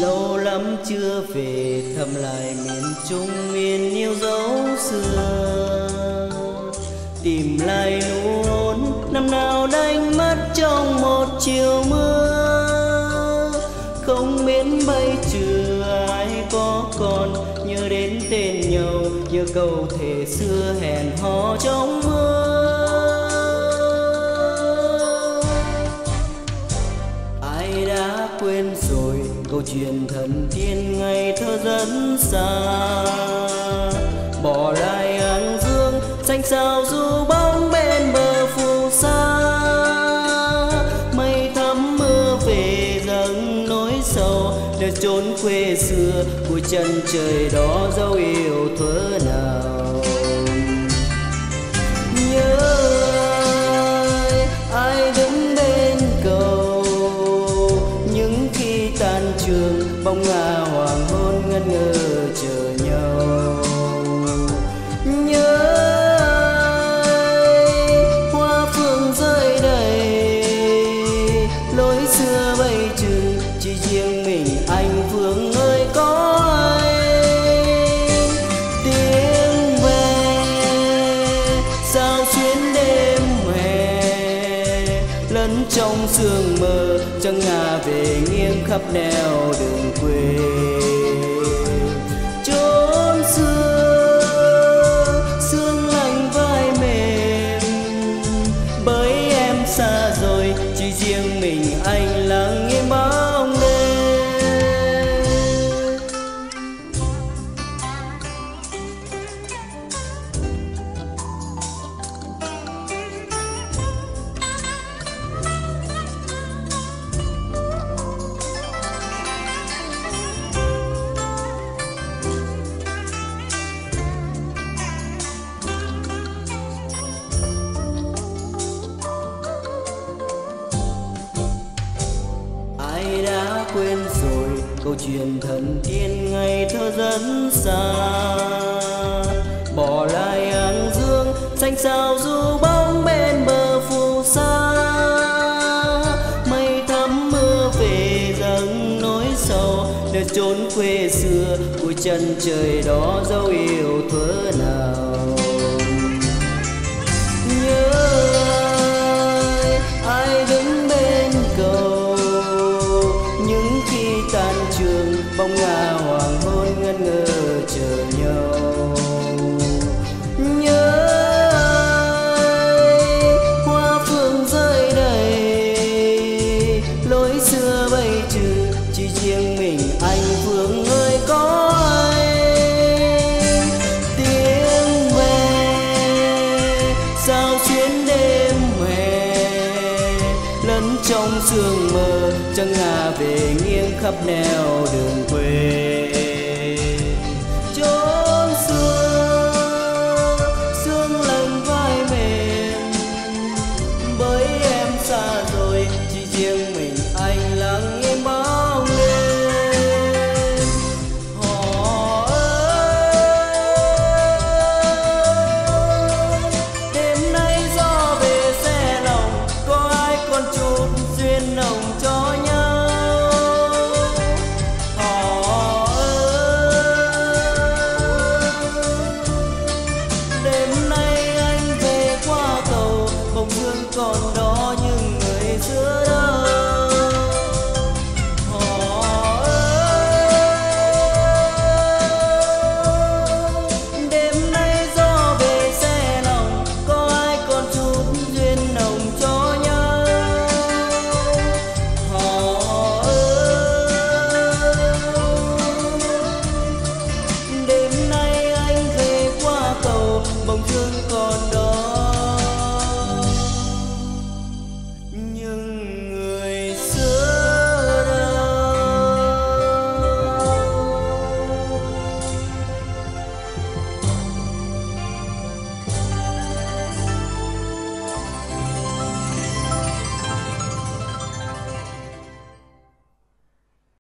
lâu lắm chưa về thăm lại miền trung miền yêu dấu xưa. Tìm lại nụ hôn, năm nào đánh mất trong một chiều mưa. Không biết bay trừ ai có còn nhớ đến tên nhau, nhớ câu thề xưa hẹn hò trong mưa. Câu chuyện thần tiên ngày thơ dẫn xa. Bỏ lại an dương, xanh sao du bóng bên bờ phù sa. Mây thắm mưa về dâng nỗi sầu, để trốn quê xưa của chân trời đó dấu yêu thuở nào. Nhớ bông hoa trong sương mơ chẳng ngà về nghiêng khắp nẻo đường quê. Chốn xưa, sương lạnh vai mềm, bởi em xa rồi, chỉ riêng mình anh lắng nghe. Đã quên rồi, câu chuyện thần tiên ngày thơ dẫn xa. Bỏ lại áng dương xanh sao du bóng bên bờ phù sa. Mây thấm mưa về dâng nỗi sầu, để trốn quê xưa của chân trời đó dấu yêu thuở nào. Nhớ ai ai đưa phường người có anh tiếng về sao chuyến đêm hè lẫn trong sương mơ trăng ngà về nghiêng khắp nẻo đường quê. nhớ